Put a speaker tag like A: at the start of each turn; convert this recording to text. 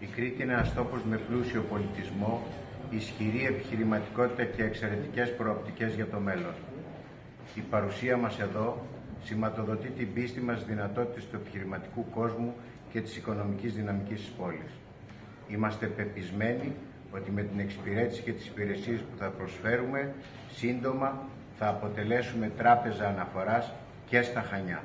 A: Η Κρήτη είναι ένας τόπος με πλούσιο πολιτισμό, ισχυρή επιχειρηματικότητα και εξαιρετικές προοπτικές για το μέλλον. Η παρουσία μας εδώ σηματοδοτεί την πίστη μας δυνατότητες του επιχειρηματικού κόσμου και της οικονομικής δυναμικής της πόλης. Είμαστε πεπισμένοι ότι με την εξυπηρέτηση και τις υπηρεσίες που θα προσφέρουμε, σύντομα θα αποτελέσουμε τράπεζα αναφοράς και στα Χανιά.